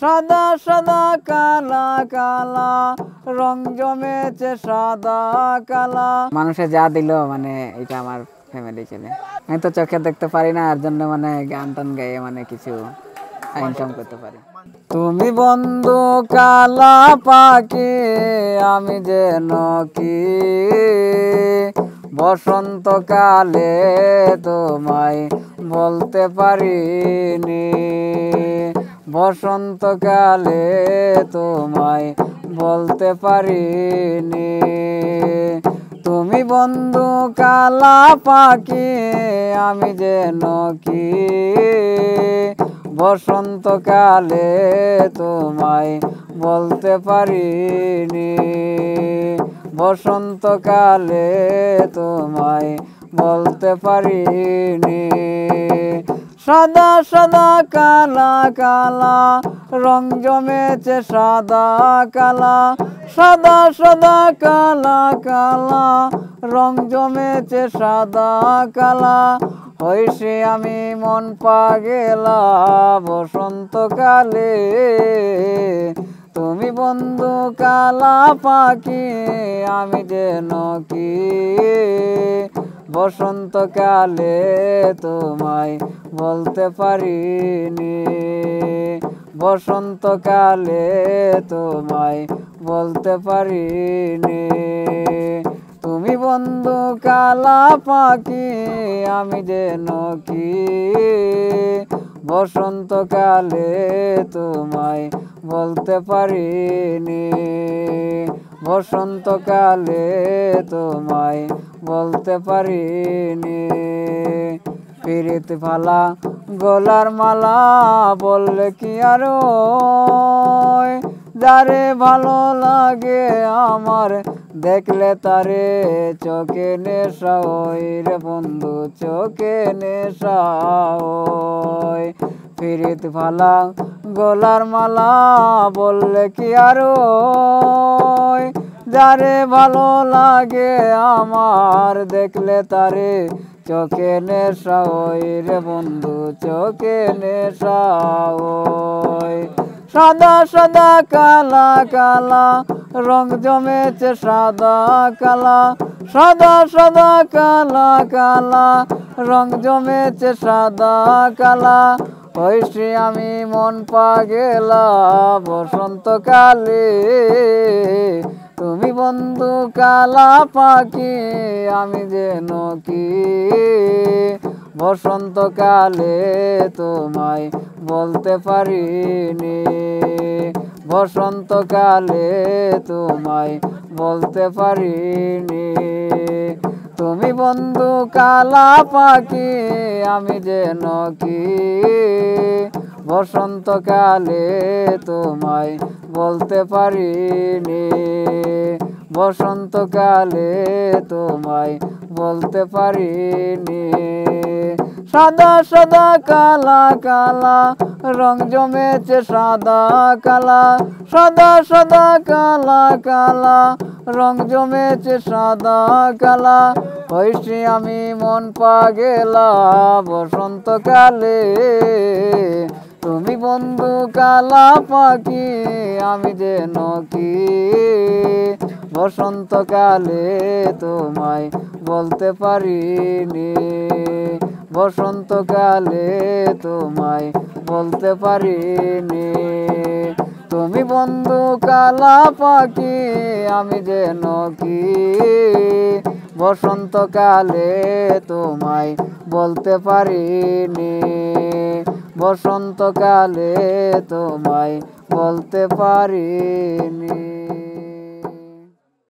সাদা সাদা কালা কালা রং জমেছে সাদা কালা। মানুষে যা দিল মানে এটা আমার ফ্যামিলি ছেলে আমি তো চোখে দেখতে পারি না আর জন্য মানে গান টান গাইয়ে মানে কিছু ইনকাম করতে পারি। তুমি বন্ধু কালা পাখি আমি যেন কি? বসন্তকালে তোমায় বলতে পারিনি। বসন্তকালে তোমায় বলতে পারিনি। তুমি বন্ধু কালা পাখি, আমি যেন কি? বসন্তকালে তোমায় বলতে পারিনি। বসন্তকালে তোমায় বলতে পারিনি। সাদা সাদা, কালা কালা, রং জমেছে সাদা, কালা, সাদা সাদা, কালা কালা, রং জমেছে সাদা, কালা, হইসে আমি মন পাগেলা বসন্তকালে। তুমি বন্ধু কালা পাখি, আমি যেন কি? বসন্তকালে তোমায় বলতে পারিনি। বসন্তকালে তোমায় বলতে পারিনি। তুমি বন্ধু কালা পাখি, আমি যেন কি? বসন্তকালে তোমায় বলতে পারিনি। বসন্তকালে তোমায় বলতে পারিনি। ফিরিত ফালা গলার মালা বললে কি আর যারে ভালো লাগে আমার, দেখলে তারে চোখে নেশা রে বন্ধু, চোখে নেশা ফিরিত ফালা গলার মালা বললে কি আর যারে ভালো লাগে আমার দেখলে তারে চোখে নেশা ওই রে বন্ধু, চোখে নেশা ওই। সাদা সাদা, কালা কালা, রং জমেছে সাদা, কালা। সাদা সাদা, কালা কালা, রং জমেছে সাদা, কালা। হইসি আমি মন পাগেলা, বসন্তকালে তুমি বন্ধু কালা পাখি, আমি যেন কি? বসন্তকালে তোমায় বলতে পারিনি। বসন্তকালে তোমায় বলতে পারিনি। তুমি বন্ধু কালা পাখি, আমি যেন কি? বসন্তকালে তোমায় বলতে পারিনি। বসন্তকালে তোমায় বলতে পারিনি। সাদা সাদা, কালা কালা, রং জমেছে সাদা, কালা। সাদা সাদা, কালা কালা, রং জমেছে সাদা, কালা। হয়েছি আমি মন পাগেলা বসন্তকালে। তুমি বন্ধু কালা পাখি, আমি যেন কি বসন্তকালে তোমায় বলতে পারিনি। বসন্তকালে তোমায় বলতে পারিনি। তুমি বন্ধু কালা পাখি, আমি যেন কি বসন্তকালে তোমায় বলতে পারিনি। বসন্তকালে তোমায় বলতে পারিনি।